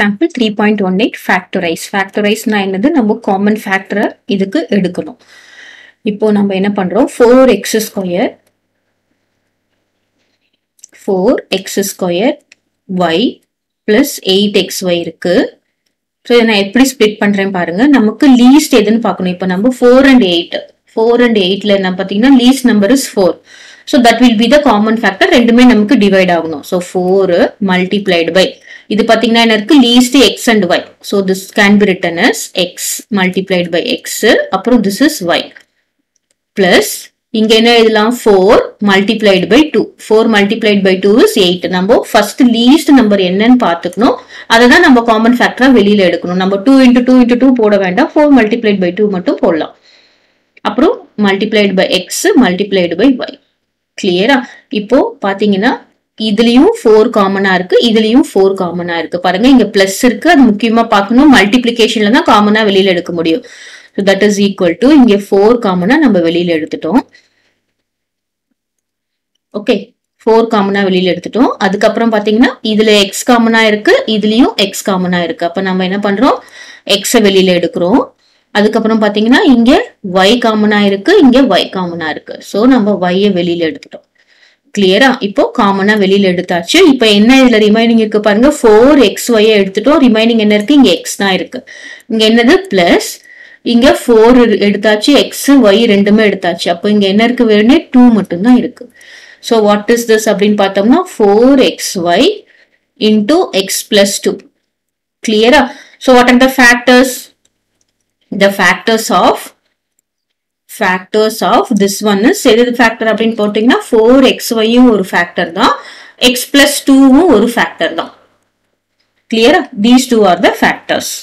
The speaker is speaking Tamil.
Sample three point one eight factorise ஃபேக்டரைஸ்னா என்னது? நம்ம காமன் ஃபேக்டரை இதுக்கு எடுக்கணும். இப்போ நம்ம என்ன பண்றோம்? Four X square four X square Y plus eight X Y இருக்கு. ஸோ நான் எப்படி ஸ்ப்ளிட் பண்றேன் பாருங்க. நமக்கு லீஸ்ட் எதுன்னு பார்க்கணும். இப்போ நம்ம four and eight four and எயிட்ல என்ன பார்த்தீங்கன்னா least number is four so that will be the common factor ரெண்டுமே நமக்கு டிவைட் ஆகணும். ஸோ ஃபோர் மல்டிப்ளைடு பை இது பார்த்தீங்கன்னா என்ன இருக்கு least X and Y so this can be written as X multiplied by X அப்புறம் திஸ் இஸ் ஒய் பிளஸ் இங்க என்ன எழுதலாம்? Four multiplied by two four multiplied by two is eight நம்ம ஃபர்ஸ்ட் லீஸ்ட் நம்பர் என்னன்னு பார்த்துக்கணும். அதை தான் நம்ம காமன் ஃபேக்டரா வெளியில எடுக்கணும். நம்ம two into two into two போட வேண்டாம். ஃபோர் மல்டிப்ளைட் பை டூ மட்டும் போடலாம். அப்புறம் multiplied by X multiplied by Y கிளியரா இப்போ பாத்தீங்கன்னா இதுலயும் ஃபோர் காமனா இருக்கு இதுலயும் ஃபோர் காமனா இருக்கு. பாருங்க இங்க பிளஸ் இருக்கு அது முக்கியமா பார்க்கணும். மல்டிபிளிகேஷன்ல தான் காமனா வெளியில எடுக்க முடியும். So that is equal to இங்க ஃபோர் காமனா நம்ம வெளியில எடுத்துட்டோம். ஓகே ஃபோர் காமனா வெளியில எடுத்துட்டோம். அதுக்கப்புறம் பாத்தீங்கன்னா இதுல எக்ஸ் காமனா இருக்கு இதுலயும் எக்ஸ் காமனா இருக்கு. அப்ப நம்ம என்ன பண்றோம்? எக்ஸ வெளியில எடுக்கிறோம். அதுக்கப்புறம் பாத்தீங்கன்னா இங்க ஒய் காமனா இருக்கு இங்க ஒய் காமனா இருக்கு. ஸோ நம்ம ஒய்ய வெளியில எடுத்துட்டோம். கிளியரா இப்போ காமனா வெளியில எடுத்தாச்சு. இப்போ என்ன இதுல ரிமைனிங் இருக்கு பாருங்க. ஃபோர் எக்ஸ் ஒய் எடுத்துட்டோம். ரிமைனிங் என்ன இருக்கு? இங்க எக்ஸ் தான் இருக்கு. இங்க என்னது? பிளஸ் இங்க ஃபோர் எடுத்தாச்சு. எக்ஸ் ஒய் ரெண்டுமே எடுத்தாச்சு. அப்போ இங்க என்ன இருக்கு வேணும்னே? டூ மட்டும்தான் இருக்கு. ஸோ வாட் இஸ் திஸ் அப்படின்னு பார்த்தோம்னா four x y into x plus two கிளியரா so what are the factors the factors of factors of this one is எது ஃபேக்டர் அப்படின்னு போட்டீங்கன்னா ஃபோர் எக்ஸ் ஒய்யும் ஒரு ஃபேக்டர் தான் எக்ஸ் பிளஸ் டூவும் ஒரு ஃபேக்டர் தான் கிளியரா these two are the factors